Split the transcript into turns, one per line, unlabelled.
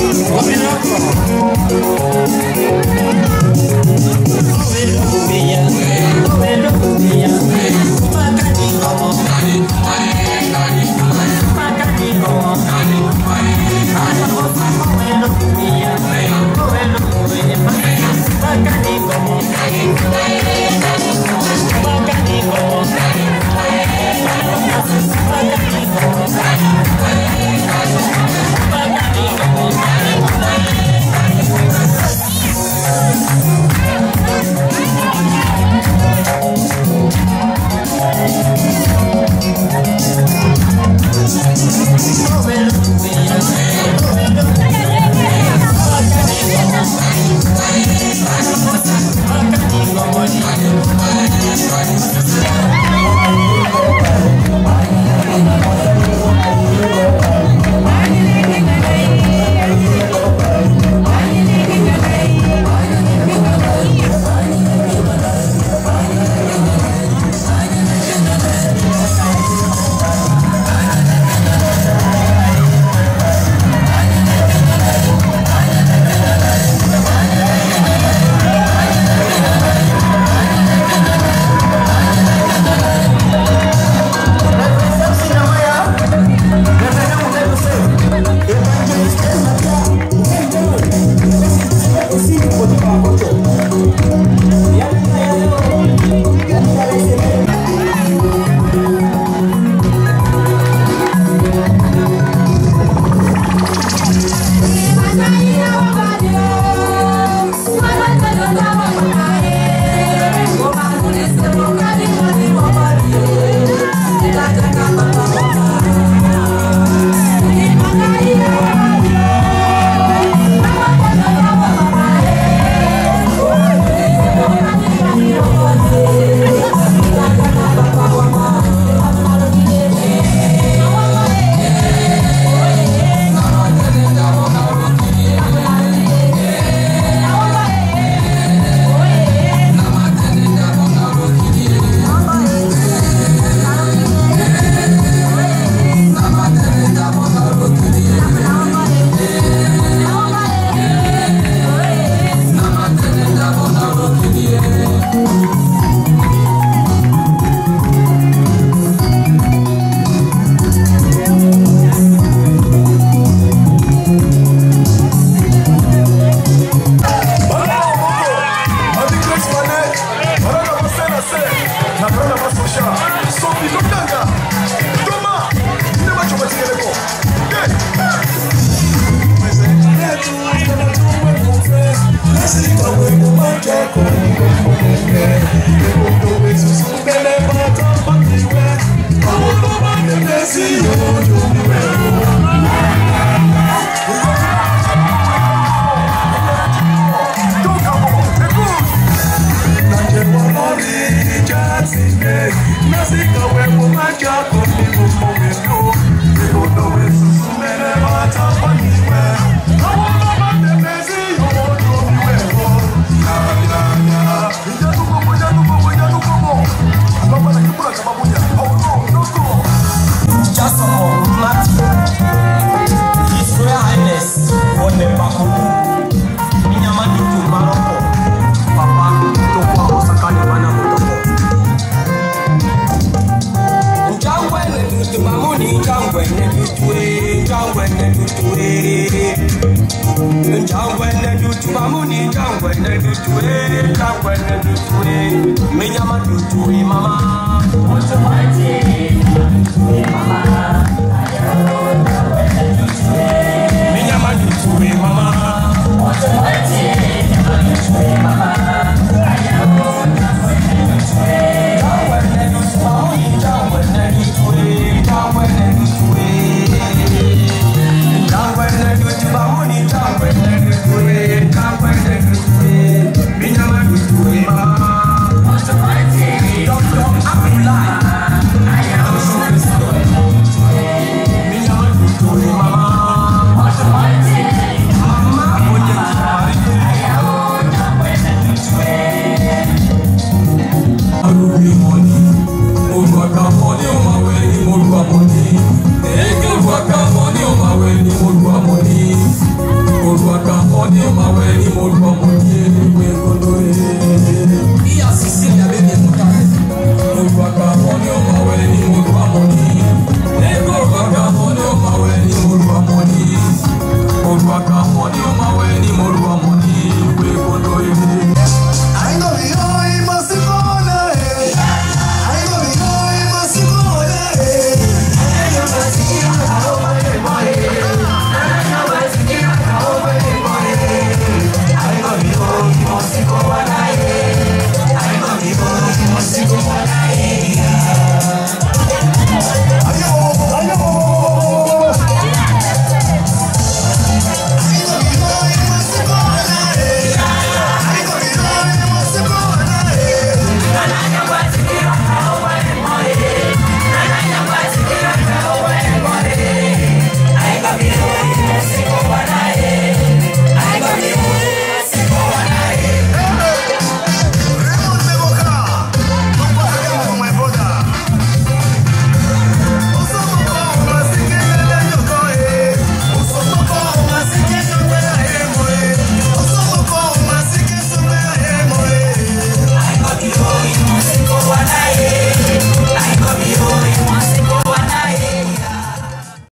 Olùgbìmọ̀ ni e mamãe.